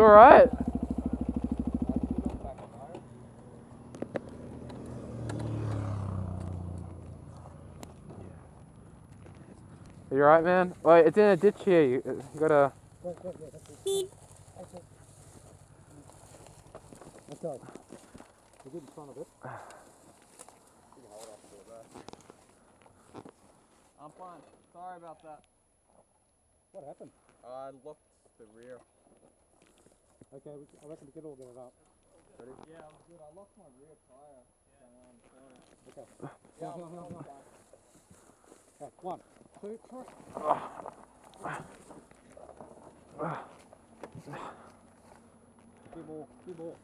You alright? You alright, man? Wait, it's in a ditch here. You, you uh, gotta. Wait, wait, yeah, that's it. That's it. Okay. We get in front of it. I'm fine. Sorry about that. What happened? I looked the rear. Okay, we, I reckon we can all get it up. Yeah, I'm good. I lost my rear tire. around the corner. Okay. Yeah, No, I'm, no, no, I'm no. Okay, one, two, three. Two more, two more.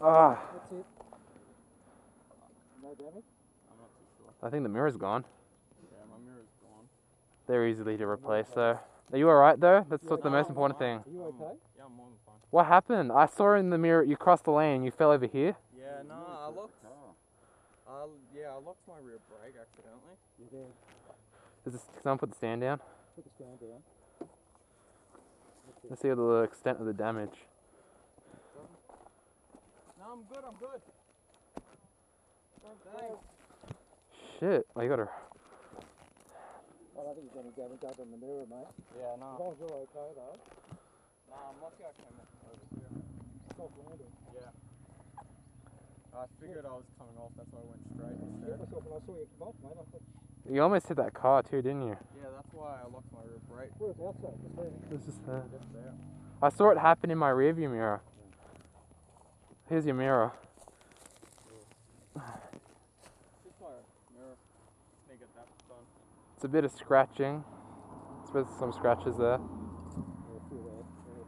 Ah, That's it. No damage? I'm not too sure. I think the mirror's gone. Yeah, my mirror's gone. They're easily to replace, though. Are you alright, though? That's Yeah, what the no, most I'm important fine. thing. Are you okay? Yeah, I'm more than fine. What happened? I saw in the mirror you crossed the lane. You fell over here. Yeah, no, I looked. I, yeah, I locked my rear brake accidentally. You did. Does this, someone put the stand down? Put the stand down. Let's see the extent of the damage. No, I'm good. I'm good. Thanks. Shit. I gotta. I don't think there's any damage other than the mirror, mate. Yeah, As no. long as you're okay, though. No, I'm lucky I came up over here. Soft landing. Yeah. I figured I was coming off. That's why I went straight Scared instead. myself when I saw you come off, mate. I thought, You almost hit that car too, didn't you? Yeah, that's why I locked my rear brake. where's outside? Just there. This is the. Just there. I saw it happen in my rearview mirror. Here's your mirror. Just my mirror. Need to get that done. It's a bit of scratching. There's some scratches there. Yeah, a few there. Yeah.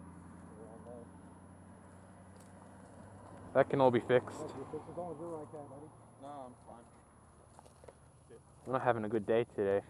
Around there. That can all be fixed. That's your fix. As long as you're okay, buddy. No, I'm fine. I'm not having a good day today.